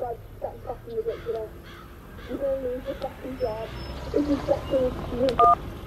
You're gonna lose your fucking job. This is fucking ridiculous.